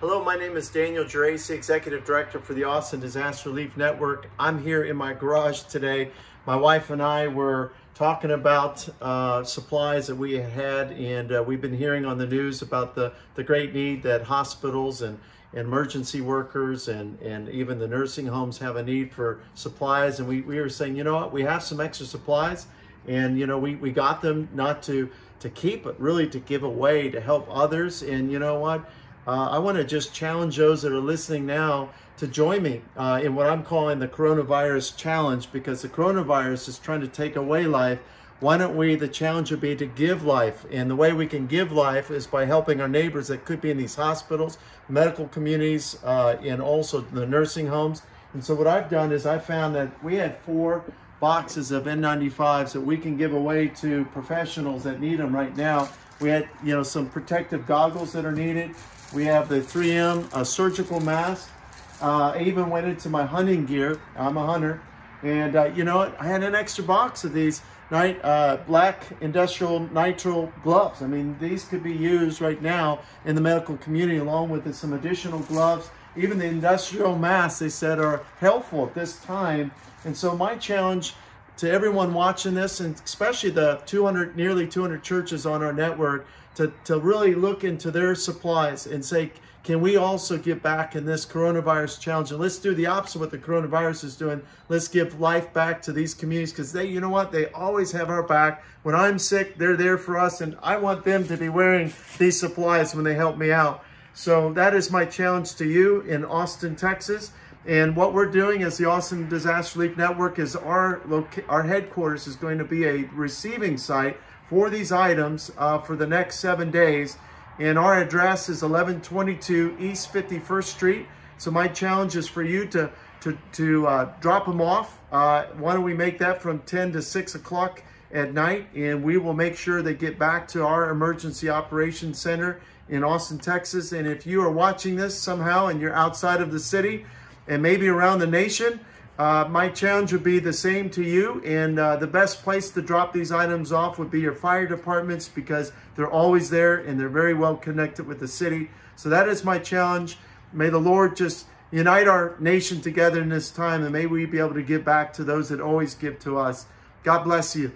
Hello, my name is Daniel Geraci, Executive Director for the Austin Disaster Relief Network. I'm here in my garage today. My wife and I were talking about uh, supplies that we had, and uh, we've been hearing on the news about the, the great need that hospitals and, and emergency workers and, and even the nursing homes have a need for supplies. And we, we were saying, you know what, we have some extra supplies, and you know, we, we got them not to, to keep, but really to give away to help others. And you know what? Uh, I want to just challenge those that are listening now to join me uh, in what I'm calling the coronavirus challenge because the coronavirus is trying to take away life. Why don't we, the challenge would be to give life. And the way we can give life is by helping our neighbors that could be in these hospitals, medical communities, uh, and also the nursing homes. And so what I've done is I found that we had four boxes of N95s that we can give away to professionals that need them right now. We had, you know, some protective goggles that are needed. We have the 3M uh, surgical mask. Uh, I even went into my hunting gear. I'm a hunter. And uh, you know what? I had an extra box of these night uh, black industrial nitrile gloves. I mean, these could be used right now in the medical community along with some additional gloves. Even the industrial masks, they said, are helpful at this time. And so my challenge to everyone watching this, and especially the 200, nearly 200 churches on our network, to, to really look into their supplies and say, can we also get back in this coronavirus challenge? And let's do the opposite of what the coronavirus is doing. Let's give life back to these communities because they, you know what? They always have our back. When I'm sick, they're there for us. And I want them to be wearing these supplies when they help me out. So that is my challenge to you in Austin, Texas. And what we're doing as the Austin Disaster Relief Network is our, our headquarters is going to be a receiving site for these items uh, for the next seven days. And our address is 1122 East 51st Street. So my challenge is for you to, to, to uh, drop them off. Uh, why don't we make that from 10 to 6 o'clock at night and we will make sure they get back to our emergency operations center in Austin, Texas. And if you are watching this somehow and you're outside of the city, and maybe around the nation. Uh, my challenge would be the same to you. And uh, the best place to drop these items off would be your fire departments because they're always there and they're very well connected with the city. So that is my challenge. May the Lord just unite our nation together in this time and may we be able to give back to those that always give to us. God bless you.